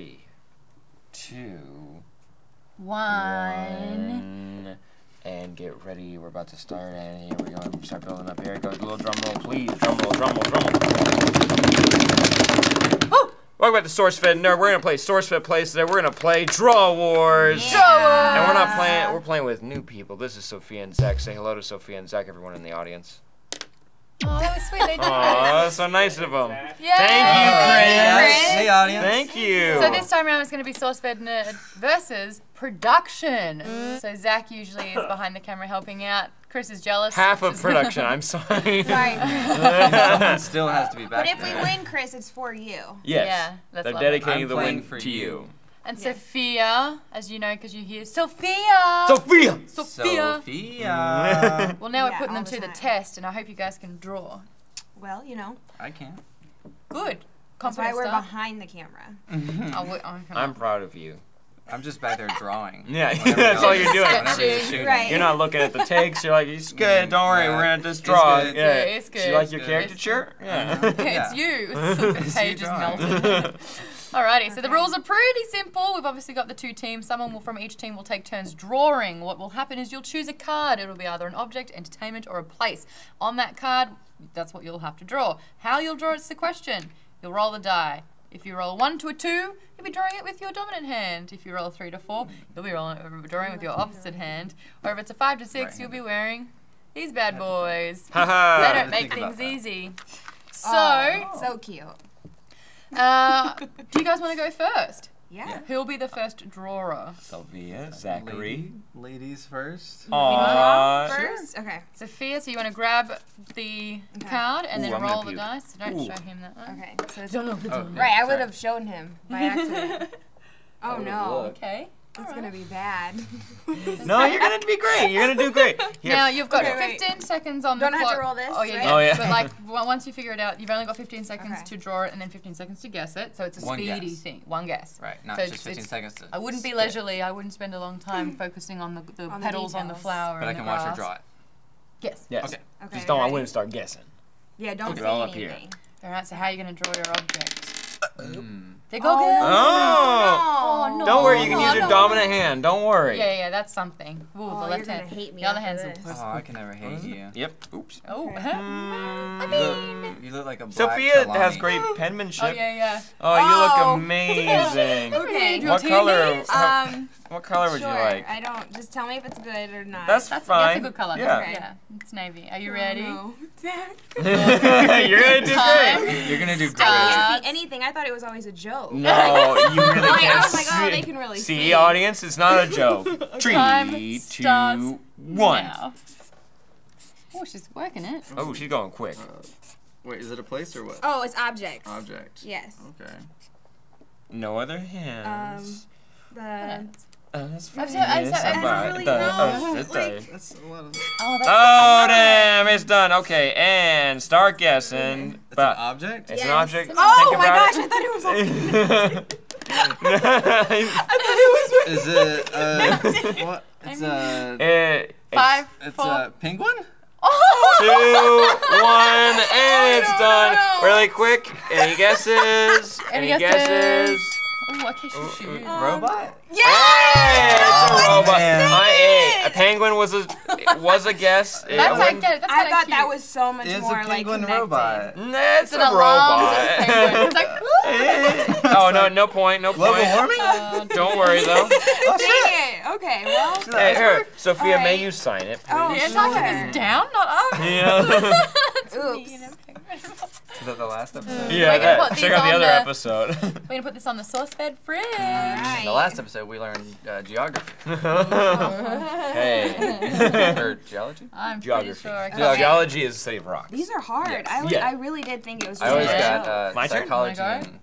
three, two, One. one, and get ready. We're about to start, and here we go. Start building up. Here it goes. A little drum roll, please. Drum roll, drum roll, drum roll. Welcome back to SourceFed Nerd. We're gonna play SourceFed Plays today. We're gonna play Draw Wars. And we're not playing. We're playing with new people. This is Sophia and Zach. Say hello to Sophia and Zach. Everyone in the audience. Oh, that was sweet. They did. Aw, so nice of them. Yay! Thank you, Chris. Chris. Hey, audience. Thank you. So this time around it's going to be SourceFed Nerd versus production. Mm. So Zach usually is behind the camera helping out. Chris is jealous. half of production. I'm sorry. Sorry. Someone still has to be back But if we win, Chris, it's for you. Yes. Yeah, that's They're lovely. dedicating I'm the win for to you. you. And Yes. Sophia, as you know because you hear Sophia. Sophia. Sophia. Sophia. Well, now we're putting them all to the the test, and I hope you guys can draw. Well, you know, I can't. Good. that's why we're start. behind the camera. Wait, I'm, I'm proud of you. I'm just back there drawing. Yeah, that's all you're doing. Whenever you're shooting. Right. You're not looking at the takes. You're like, it's good. Don't worry. Yeah. We're gonna just It's draw. good. Yeah. It's Do you good. like your It's caricature? Yeah. Uh-huh. it's you. the It's you page is drawing. Melted. Alrighty, so the rules are pretty simple. We've obviously got the two teams. Someone will, from each team will take turns drawing. What will happen is you'll choose a card. It'll be either an object, entertainment, or a place. On that card, that's what you'll have to draw. How you'll draw it's the question. You'll roll the die. If you roll a one to a two, you'll be drawing it with your dominant hand. If you roll a three to four, you'll be rolling, uh, drawing with your opposite hand. Or if it's a five to six, you'll be wearing these bad boys. They don't make things easy. So, Oh, so cute. Uh, do you guys want to go first? Yeah. Who'll be the first drawer? Sophia, Zachary. Lady- Ladies first. Aw. First? Okay. Sophia, so you want to grab the Okay. card and Ooh, then I'm roll the puke. dice. Don't Ooh. show him that one. Okay. So it's Don't know Oh, die. yeah, Right, I would have shown him by accident. oh no. Okay. It's gonna be bad. No, you're gonna be great. You're gonna do great. Here. Now you've got Okay, wait. 15 seconds on Don't the I have to roll this, Oh yeah, right? yeah. Oh, yeah. But like w- once you figure it out, you've only got 15 seconds Okay. to draw it and then 15 seconds to guess it. So it's a One speedy guess. thing. One guess. Right, not So just 15 it's- seconds to. I wouldn't be spit. leisurely. I wouldn't spend a long time focusing on the, the On the petals on the flower. But I can the watch her grass. draw it. Yes. Yes. Okay. Okay. Just don't. I wouldn't start guessing. Yeah, don't Okay. say All up here. All right. So how are you going to draw your object? Mm. They go Oh, good. no. Oh. Oh, no. Don't worry. You can Oh, use your no. dominant hand. Don't worry. Yeah, yeah, that's something. Ooh, Oh, the you're left gonna hand. hate me the other hand's this. the Oh, I can never hate you. Yep. Oops. Oh, Okay. Mm, You look, you look like a black Sophia has great penmanship. oh yeah, yeah. Oh, you Oh. look amazing. Okay. What color? Um, What color would sure. you like? I don't. Just tell me if it's good or not. That's, That's, fine. that's a good color. Yeah. Okay. yeah. It's navy. Are you Oh, ready? no. You're gonna do Time. great. You're gonna do I great. can't see anything. I thought it was always a joke. No, you really Like, can't I was like, oh, they can really see, see. audience, it's not a joke. Three, Time two, one. Now. Oh, she's working it. Oh, she's going quick. Wait, is it a place or what? Oh, it's objects. Object. Yes. Okay. No other hands. The. Uh, I'm fine. I'm Yes, I don't really the- know, oh, like- That's a lot of. Oh, that's Oh, damn, it's done. Okay, and start guessing. It's But an object. it's an object. Oh Think my about gosh! I thought it was. I thought it was. Is it uh what? It's a It- five, it's four. a penguin. Oh! two, one, and oh, it's done. Really quick. Any guesses? Any Any guesses? guesses? Oh, I can't shoot you. Robot. Hey, it's a Oh, robot. man. I ate. A penguin was a was a guess. It That's like wouldn't- get it. That's I thought cute. that was so much It's more a like penguin connected. robot. That's It's a an alarm. It's a penguin. robot. It's like. oh no, no point, no Global point. warming. Uh, Don't worry though. oh Dang it. Okay. Well. Hey, here, Sophia, may you sign it, please? Oh, the sure. Antarctic is down, not up. Yeah. Oops. Mean of. Is that the last episode? yeah, that, check out the other the- episode. We're gonna put this on the SourceFed fridge. Right. In the last episode, we learned uh, geography hey. or geology. I'm Geography. pretty sure. I Okay. can't- Geology is the study of rocks. These are hard. Yes. I, Yeah. I really did think it was. I always just a Yeah. got joke. uh, My turn? psychology Wanna and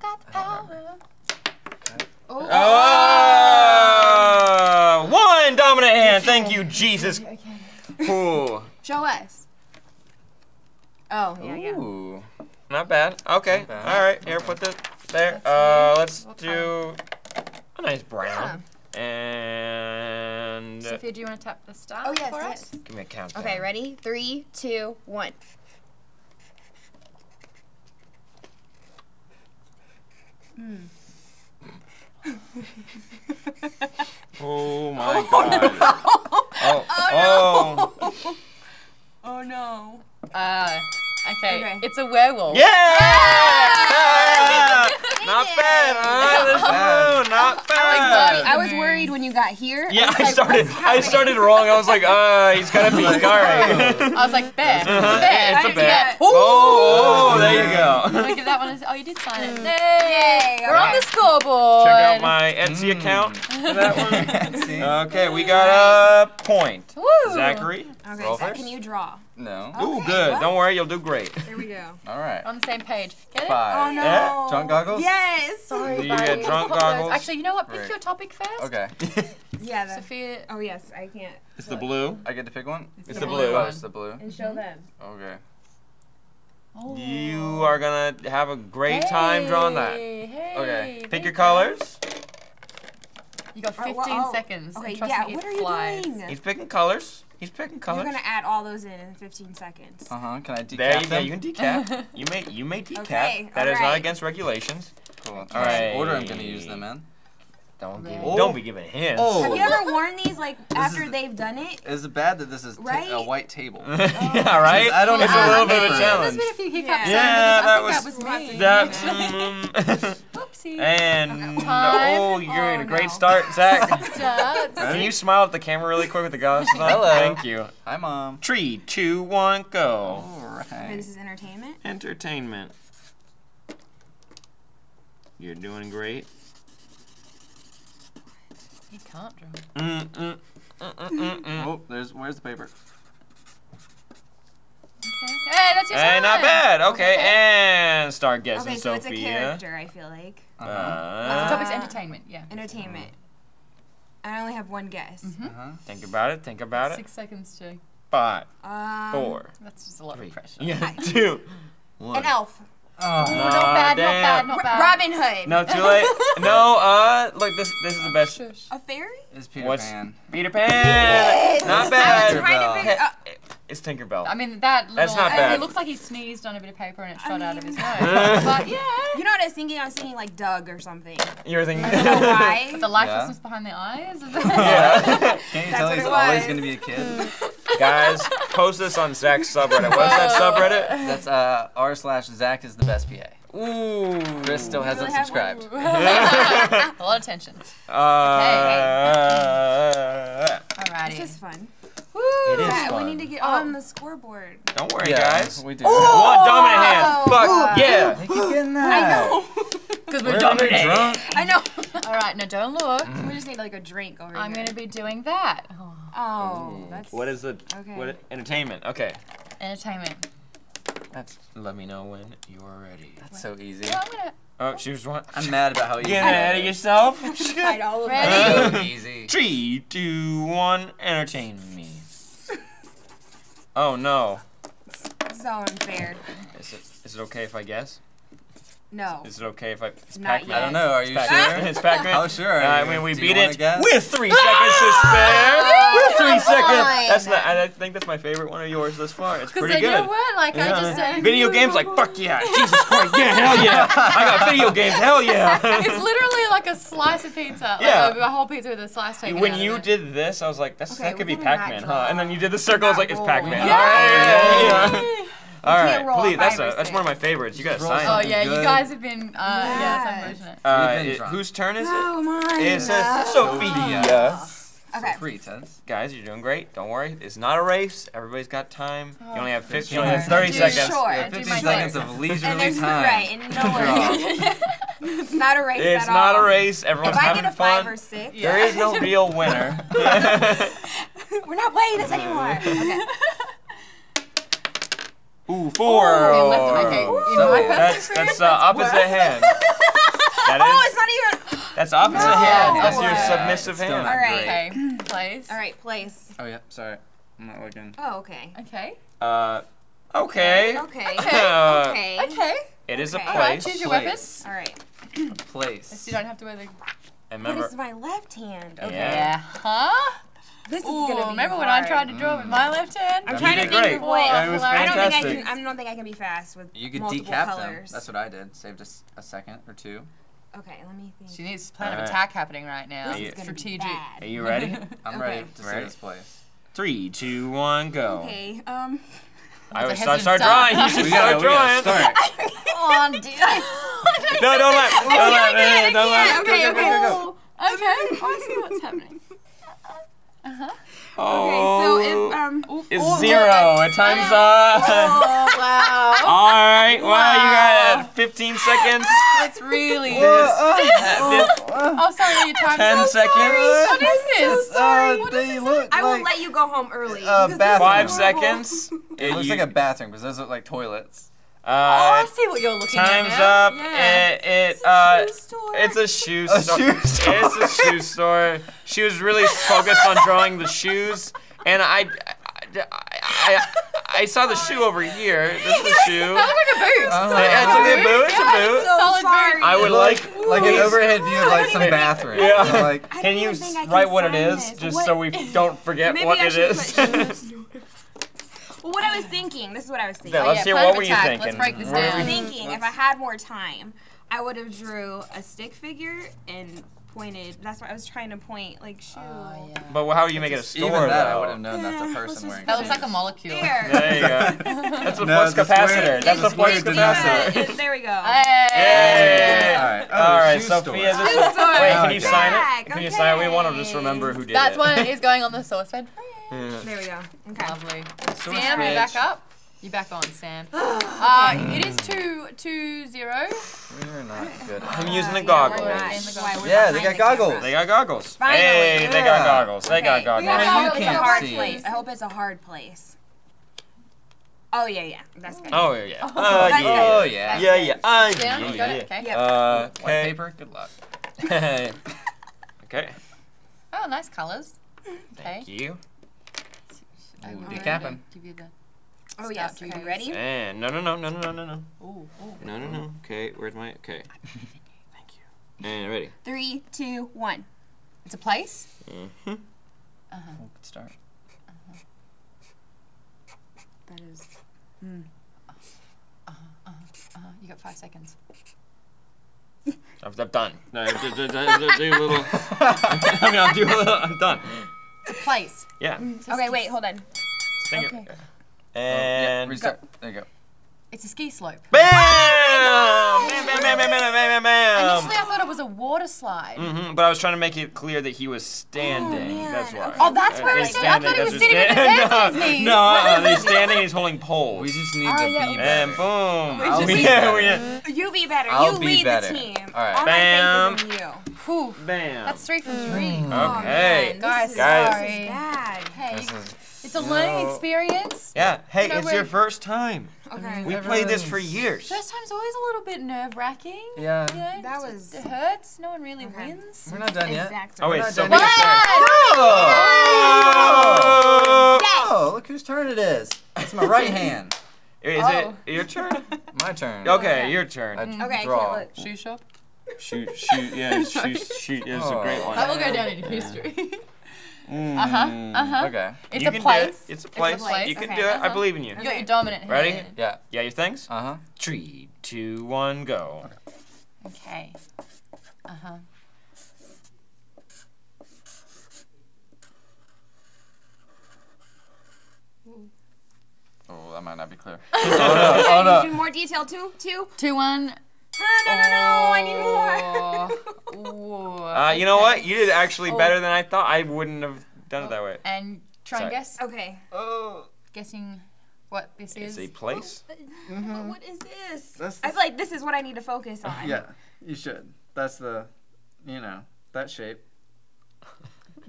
Got the power. Oh. Oh, one dominant hand. Thank you, Jesus. Ooh, Show us. Oh yeah yeah. not bad. Okay, Not bad. all right. Here, put this there. Uh, let's do a nice brown. And uh, Sophia, do you want to tap the start Oh yes for yes. us? give me a countdown. Okay, ready? Three, two, one. Oh my god. Oh, oh. Oh no. Uh, okay. Okay. It's a werewolf. Yeah! Not bad, huh? This blue, oh not bad. I was worried when you got here. Yeah, was I like, started. I started wrong. I was like, uh, he's gonna be Gary. I was like, bear. Uh-huh. It's a bear. It's a It's a bet. bet. Oh, oh, there you I'm go. gonna give that one a. Oh, you did sign it. Mm. Yay, We're on the scoreboard. Check out my Etsy mm. account for that one. Okay, we got a point. Woo. Zachary. Okay, Roll first. can you draw? No. Ooh, good. well. Don't worry, you'll do great. There we go. All right. On the same page. Get it? Five. Oh no. Yeah? Drunk goggles? Yes. Sorry, You buddy. get drunk goggles. Actually, you know what? Pick Right. your topic first. Okay. Yeah. The, Sophia. oh yes, I can't. It's the blue. I get to pick one? It's the the blue blue. Oh, one. it's the blue. And show mm-hmm. them. Okay. Oh. You are gonna have a great time drawing that. Hey, hey, Okay. Pick there your colors. You got Oh, 15 well, oh. seconds. Okay. and trust Yeah. me, What it are you flies. doing? He's picking colors. He's picking You're gonna add all those in in 15 seconds. Uh huh. Can I decap There you go. You can decap. you may you may decap. Okay, That is not against regulations. Cool. All That's order I'm gonna use them in. Don't give, Oh. don't be giving hints. Oh. Have you ever worn these like after is- they've done it? Is it bad that this is ta- a white table? yeah, right. I don't It's even a little bit of a paper. challenge. There's been a few hiccups. Yeah. Yeah, that was- that was me. That. actually. Oopsie. and Time. oh, you're in a Oh, great no. start, Zach. Can you smile at the camera really quick with the glasses on? Hello. Thank you. Hi, mom. Three, two, one, go. All Okay, right. this is entertainment. Entertainment. You're doing great. You can't draw. Mm, mm, mm, mm, mm, mm. Oh, there's where's the paper? Okay. Hey, that's your Hey, time. not bad. Okay, and start guessing, Okay, so it's a Sophia. character. I feel like. The Uh, topic's entertainment. Yeah. entertainment. I only have one guess. Uh-huh. think about it. Think about it. Six seconds to. Five, Um, four, That's just a lot three, of pressure. yeah, two, one. An elf. Oh. Not bad, not bad, not bad. Robin Hood. No, too late. No, uh, look, this this is the best. Shush. A fairy? It's Peter What's- Pan. Peter Pan. Not I was bad. trying to figure. Uh, It's Tinkerbell. I mean, that little. That's not bad. It looks like he sneezed on a bit of paper and it shot out of his mean- nose. but yeah. you know what I was thinking? I was thinking like Doug or something. You're thinking. I don't know why. The lifelessness behind the eyes. Is it? yeah. Can't you That's tell what he's it always was. gonna be a kid? Guys, post this on Zach's subreddit. What's that subreddit? That's uh r slash Zach is the best PA. Ooh. Chris still hasn't really have subscribed. a lot of tension. Uh, Alrighty. This is fun. Woo. It is Yeah, we need to get Oh. on the scoreboard. Don't worry, yeah, guys. we do. One dominant hand. Fuck yeah. They keep getting I know. Because We're we're gonna dominating. drunk. I know. All right, now don't look. Mm. we just need like a drink over I'm here. going to be doing that. Oh, Oh, that's. What is the Okay. what entertainment? Okay. entertainment. That's Let me know when you are ready. that's so easy. Well, I'm going to. Oh, she was one. I'm mad about how easy. Getting ahead of yourself. Hide all of Ready? Easy. Three, two, one. Entertain me. Oh no. that. So unfair. Is it is it okay if I guess? No. Is it okay if I? It's Not Pac-Man. I don't know. Are you Pac-Man. sure? It's Pac-Man. How sure Uh, I mean, we Do beat it guess? with three seconds to spare. With three seconds. That's not. I think that's my favorite one of yours thus far. It's pretty then good. you were like, I just said. Video games like fuck yeah, Jesus Christ, yeah, hell yeah. I got video games, hell yeah. It's literally like a slice of pizza. Like Yeah. a, a whole pizza with a slice taken when out you of it. did this, I was like, that's, Okay, that could be gonna Pac-Man, huh? And then you did the circle, I was like, it's roll. Pac-Man. Yeah. All right, yeah, yeah. All can't right, roll a please. That's a that's one of my favorites. You gotta roll sign. Oh it. yeah, you guys have been. Uh, yeah, Yes. it's unfortunate. Uh, it- whose turn is it? Oh my. It says Sophia. Sophia. Okay. Free tens. Guys, you're doing great. Don't worry. It's not a race. Everybody's got time. You only have 15. You only have 30 Do seconds. short. Yeah, do 15 my seconds short. of And leisurely there's time. right, and no way. it's not a race It's at not all. a race. Everyone's If I having get a fun. five or six, There is no real winner. we're not playing this anymore. Okay. Ooh, four. Okay, okay, you So, That's that's uh, opposite hand. That Oh, it's not even. That's opposite No. hand. That's your submissive hand. not All right. Okay, place. All right, place. Oh yeah, sorry. I'm not looking. Oh, okay. Okay. Uh, okay. Okay. Uh, Okay. Okay. It is a Okay. All right, place. choose your Place. weapons. All right. Place. So you don't have to wear the. And What remember, is my left hand? Okay. Yeah. Huh? This is Ooh, gonna be remember when. I tried to draw with my left hand? I'm You trying to did think great. of what. Yeah, I don't think I can. I don't think I can be fast with You could multiple decap colors. them. That's what I did. Saved us a second or two. Okay, let me think. She needs a plan of Alright. attack happening right now. this is gonna be Strategic. bad. Are you ready? I'm Okay. ready to see this place. Three, two, one, go. Okay. Um. I would start, hesitant start start. drawing. You should We start gotta, we gotta drawing. start. Come on, dude. No, don't let. Don't let. I Don't let. can't. Okay, okay, go, go, go. Okay, I see what's happening. Oh, Okay, so if um. it's zero. It time's up. Oh wow, All right. Wow, you got 15 seconds. that's really. Uh, Oh, sorry, your time's 10 up. seconds. What is this? Uh, they look I will like let you go home early. uh, because this is bathroom. Five seconds. It looks like a bathroom because those look like toilets. Oh, I Uh, see what you're looking time's at now. up. Yeah. It, it uh, Shoe store. it's a shoe A store. shoe store. It's a shoe store. She was really focused on drawing the shoes, and I, I, I, I saw the shoe over here. This is a shoe. That looks like a boot. Oh. Yeah, it's a boot. It's a Yeah, boot. it's a solid boot. I would like. like an overhead view of like some bathroom. Yeah. Like Can you even think I can write what it is, this. just What- so we don't forget Maybe what I it should is? Put- well, what I was thinking. This is what I was thinking. Yeah, Oh, let's yeah, hear what were you thinking. Let's break this What were down. you- thinking if I had more time, I would have drew a stick figure and pointed. That's what I was trying to point, like shoe. Oh, yeah. But how do you make it a store Even that, I would have known that's a person wearing. That looks like a molecule. There. There you go. That's a No, flux the square- capacitor. That's a it's flux weird to capacitor. It- there we go. Hey. All right. All oh, right, shoe Sophia. This is, wait, can you Okay. sign it? Back, Can you sign it? We want to just remember who did That's it. That's one is going on the saucepan. There we go. Okay. Lovely. So Sam, you back up. You back on, Sam. Uh, it is two two zero. we're not good. I'm using the goggles. we're the Why, Yeah, they got the goggles. They got goggles. Finally. Hey, they got goggles. They got goggles. I Yeah, hope you it's a can't hard see. place. I hope it's a hard place. Oh yeah, yeah. That's good. Oh yeah. Uh, That's yeah. Oh yeah. Yeah, yeah. Uh, Sam, yeah, you got yeah. it. Okay. Yep. Uh, White paper. Good luck. okay. Oh, nice colors. Okay. Thank you. I will decapping. Give you the. Oh yes. Start Okay, to ready? And no, no, no, no, no, no, no, Ooh, ooh. no, no, no. Okay, where's my? Okay. Thank you. And ready. Three, two, one. It's a place. Mm-hmm. Uh huh. Oh, good start. That is. Uh huh. You got five seconds. I'm, I'm done. No, do, do, do, do, do a little. I mean, I'll do a little. I'm done. It's a place. Yeah. Okay, wait, hold on. Think Okay. it. Oh, And yeah, restart. There you go. It's a ski slope. bam! Bam! Bam! Bam! Bam! Bam! Bam! Bam! Initially, I thought it was a water slide. Mm-hmm, But I was trying to make it clear that he was standing. man. That's why. Okay. Oh, that's where he's he's standing. I thought he was that's sitting with his hands sta- on his no, knees. No, he's standing. He's holding poles. We just need Oh, to yeah. be and boom. I'll We- be yeah, better. we- You be better. I'll you be lead better. the team. All right. All my faith is in you. Whew. Bam. That's three from three. Oh, Okay. man, Guys, this is, Guys. This sorry. is bad. Hey, This is. it's a learning experience. Yeah. Hey, No it's way. your first time. Okay. We played this for years. First time's always a little bit nerve wracking. Yeah. You know, That it- was- It hurts. No one really Okay. wins. We're not done yet. Exactly. Oh wait, not so done we yet. Oh! Yes. Oh, look whose turn it is. It's my right hand. Is Oh. it your turn? My turn. Okay, your turn. I mm. Okay, draw. okay, look. Shoe shop. Shoot, shoot, yeah, shoot, shoot. It's a great one. That will go down in history. Mm. uh huh. Uh huh. Okay. It's You a can do it. place. It's a place. place. You can Okay. do it. I Uh-huh. believe in you. You got your dominant hand. Ready? Yeah. Yeah, your things? Uh huh. Three, two, one, go. Okay. Uh huh. Oh, that might not be clear. Oh no. Need more detail too? Two? Two one. No, no, no, no. I need more. Uh, you know what? You did actually Oh. better than I thought. I wouldn't have done it that way. And try and guess. Okay. Oh. Guessing what this is. It's a place. But what is this? That's I feel like this is what I need to focus on. Yeah, you should. That's the, you know, that shape.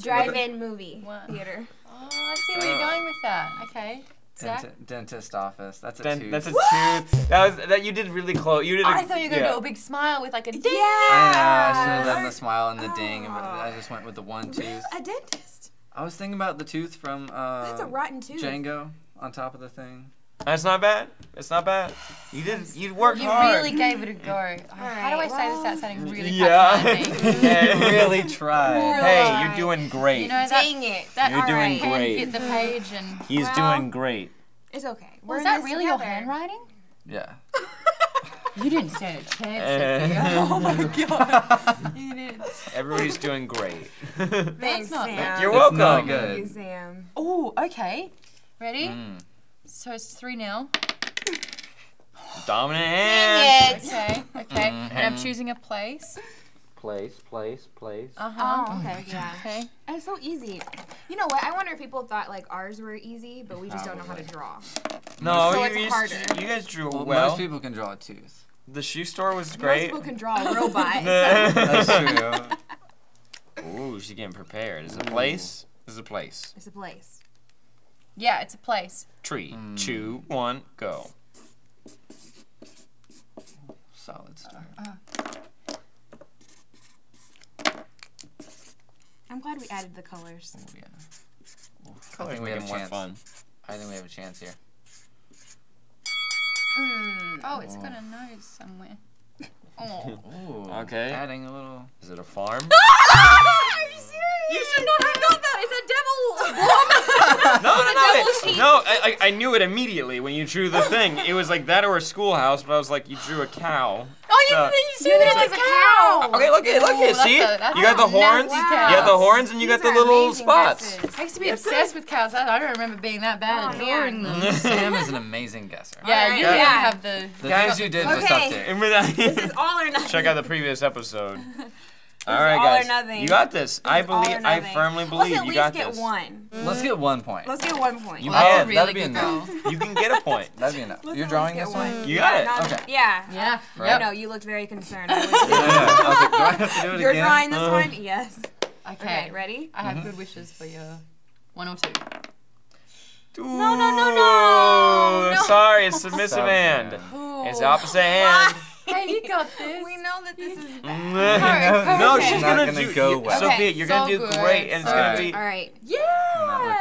Drive-in movie What? theater. Oh, I see where you're going with that. Okay. Zach. Denti- dentist office. That's a Then tooth. that's a tooth. That was that you did really close. You did. a- I thought you were gonna yeah. do a big smile with like a ding. Yeah. I know. I should have done the smile and the ding, I just went with the one tooth. A dentist. I was thinking about the tooth from uh, That's a rotten tooth. Django on top of the thing. That's not bad. It's not bad. You did. You worked You hard. You really gave it a go. How do I say this without sounding really Yeah. Yeah. really tried. Hey, you're doing great. You know that Dang it. that You're doing pen great. hit the page and He's Well, doing great. It's okay. Was in that this really your handwriting? Yeah. You didn't stand a chance, Sophia. Oh my god. You didn't. Everybody's doing great. Thanks, not Sam. bad. You're It's welcome. not Thank you. Sam. Oh, okay. Ready? Mm. So it's 3 0. Dominant hand. Okay, okay. And I'm choosing a place. Place, place, place. Uh huh. Oh, okay, yeah. Okay. It's so easy. You know what? I wonder if people thought like ours were easy, but we just don't know how to draw. No, So you, it's you, harder. you guys drew Well, well. most people can draw a tooth. the shoe store was great. Most people can draw a robot. That's true. Ooh, she's getting prepared. Is it a place? Is it a place? It's a place. Yeah, it's a place. Three, hmm. two, one, go. Solid uh, start. Uh. I'm glad we added the colors. Oh, yeah. I Colors think we have a more chance. fun. I think we have a chance here. Mm. Oh, it's got a nose somewhere. Oh. Ooh. Okay. Adding a little. Is it a farm? Are you serious? You should not have got that. It's a devil. no, no, no. double no, I, I I knew it immediately when you drew the thing. It was like that or a schoolhouse, but I was like, you drew a cow. Oh, you, So- you see that it's a cow. Okay, look at it, look at it. See? that's a- you got the horns. nasty You got the horns, and you got the little spots. guesses. I used to be obsessed with cows. I I don't remember being that bad at Oh, drawing man. them. Sam is an amazing guesser. Yeah, Alright, you yeah. have the. The Guys- things you did was Okay. up there. With that- This is all or nothing. Check out the previous episode. All is all or guys, nothing. you got this. I It's all or believe. I nothing. firmly Let's believe at you least got get this. one. Let's get one point. Let's get one point. You can. really That'd be good enough. goal. You can get a point. That'd be enough. Let's You're drawing least this get one? You got it. Not- Okay. Yeah. Yeah. Right. I know you looked very concerned. I Yeah, like, do I have to do it You're again? drawing this Uh. one? Yes. Okay. Okay, ready? I have good wishes for you. One or two. No, no, no, no, no. Sorry, it's submissive Submissive. hand. It's the opposite hand. Hey, you got this. We know that this is bad. no, she's Not gonna, gonna do. go you- well. Sophia, Okay, you're so gonna do good, great, and it's so gonna good. be. all right. Not.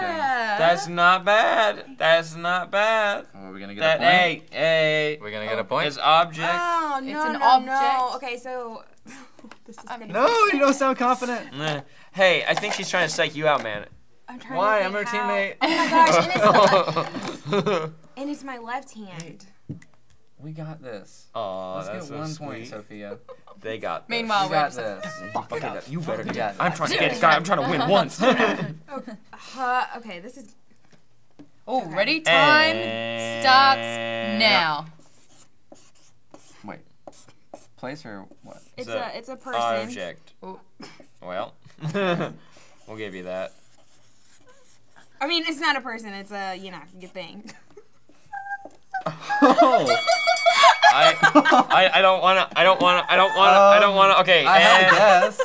Yeah. That's not bad. That's not bad. Oh, are we gonna get That a point? hey hey. We're gonna get a point? Is object. Oh no, It's an no, object. no. Okay, so this is No, you don't sound confident. Hey, I think she's trying to psych you out, man. I'm trying Why? To I'm her how- teammate. Oh my gosh, and it's, and it's my left hand. We got this. Aw, Let's that's get so one sweet. point, Sophia. They got. This. Meanwhile, You we're got this. You fucking got- You better get. got I'm trying to get this guy. I'm trying to win once. Uh, okay, this is. Oh, ready? Time And- starts now. Wait. Place or what? It's a a, it's a person. Object. Oh. Well, we'll give you that. I mean, it's not a person. It's a you know good thing. Oh, I, I, I don't wanna. I don't wanna. I don't wanna. I don't wanna. Okay. Um, I have and- guess.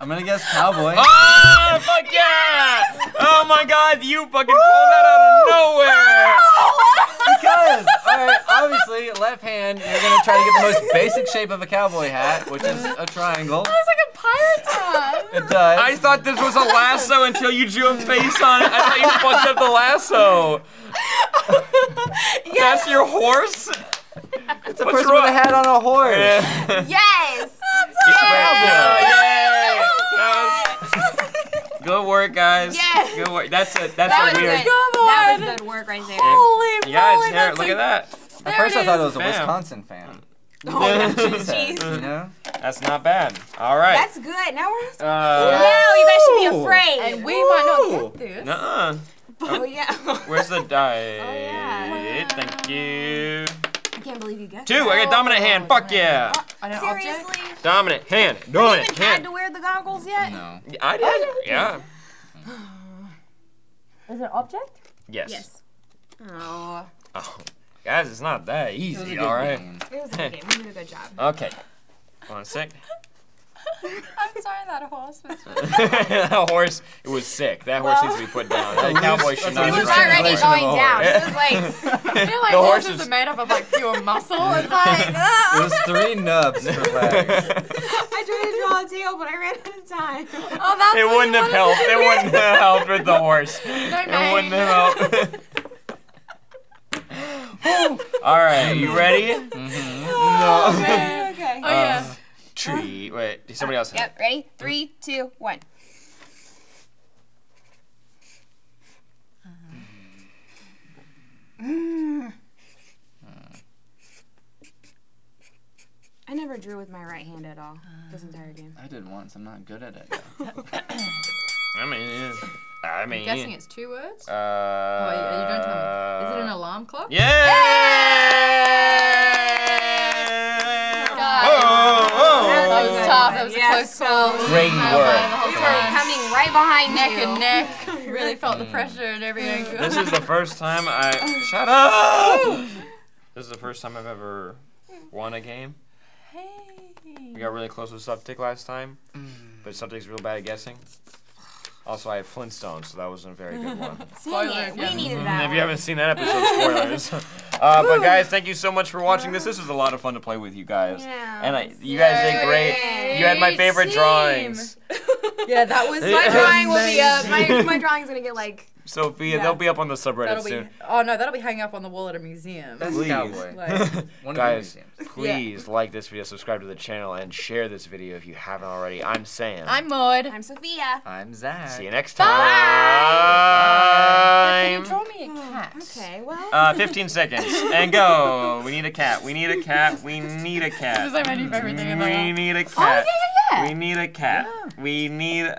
I'm gonna guess cowboy. Oh, fuck yeah! Oh my god, you fucking pulled that out of nowhere! Because, alright, obviously, left hand, you're gonna try to get the most basic shape of a cowboy hat, which is a triangle. It's like a pirate's hat. It does. I thought this was a lasso until you drew a face on it. I thought you fucked up the lasso. That's your horse? It's a what's person wrong? with a hat on a horse. Yeah. yes. Yeah, that was- Good work, guys. Yes. Good work. That's a that's That a was weird. good. Come That was good work right there. Holy Yeah, moly, it's hair. Look like- at that. At first, I thought it is. was a Bam. Wisconsin fan. Oh, Jeez. You know? That's not bad. All right. That's good. Now we're. Uh, now you guys should be afraid. And we might not get this. Nuh-uh. oh yeah. Where's the die? Oh, yeah. Thank you. I can't believe you guessed. Two. that. I got dominant hand. Fuck oh, yeah. On an Seriously? object? Dominant hand. You Dominant even had to wear the goggles yet? No. I did. Oh, yeah. Is it an object? Yes. Yes. Oh, Oh, guys, it's not that It was a easy. All right. game. it was a good game. You did a good job. Okay. One sec. I'm sorry that horse was. that horse, it was sick. That horse needs to be put down. That cowboy should not a He be was already going down. horse. It was like, I feel like The horse horses is- are made up of like pure muscle. It's like, It ah. was three nubs for legs. I tried to draw a tail, but I ran out of time. oh, that's It what wouldn't have helped. to It wouldn't have helped with the horse. No, It wouldn't mate. have helped. All right, you ready? Oh, No. man. okay. Oh, yeah. Tree. Uh-huh. Wait, somebody else. Yep. Ready? Three, two, one. Mm. I never drew with my right hand at all this uh-huh. entire game. I did once. I'm not good at it. though. I mean, I mean. I'm guessing it's two words. Uh, oh, you, you don't tell me. Is it an alarm clock? Yeah! That was. That was Yes, a close call. Great work. on the whole We were coming right behind neck you. and neck. Really felt the pressure and everything. This is the first time I. Shut up! This is the first time I've ever won a game. Hey. We got really close with Subtic last time, mm. but Subtic's real bad at guessing. Also, I have Flintstones, so that wasn't a very good one. Dang Spoiler it, if you we haven't needed seen that. if you haven't seen that episode, spoilers. Uh, but guys, thank you so much for watching this. This was a lot of fun to play with you guys, Yeah. and I, you guys did great. You had my favorite Team. drawings. Yeah, that was My My drawing will be up. My, my drawing's gonna get like. Sophia, Yeah. they'll be up on the subreddit That'll be. soon. Oh no, that'll be hanging up on the wall at a museum. That's Please. cowboy. Like, One Guys, of the museums. please like this video, subscribe to the channel, and share this video if you haven't already. I'm Sam. I'm Maude. I'm Sophia. I'm Zach. See you next time. Bye. Can you draw me a cat? Okay, well. Uh, 15 seconds and go. We need a cat. We need a cat. We need a cat. This is cat. like my new favorite thing in the We need a cat. Oh cat. yeah, yeah, We need a cat. We need.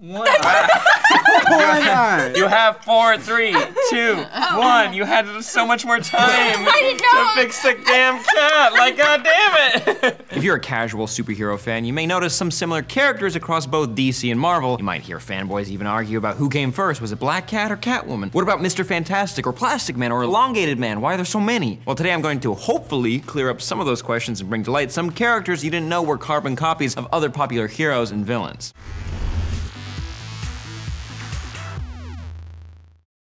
One eye. You have four, three, two, oh. one. You had so much more time to fix the damn cat. Like, god damn it. if you're a casual superhero fan, you may notice some similar characters across both DC and Marvel. You might hear fanboys even argue about who came first. Was it Black Cat or Catwoman? What about Mr. Fantastic or Plastic Man or Elongated Man? Why are there so many? Well, today I'm going to hopefully clear up some of those questions and bring to light some characters you didn't know were carbon copies of other popular heroes and villains.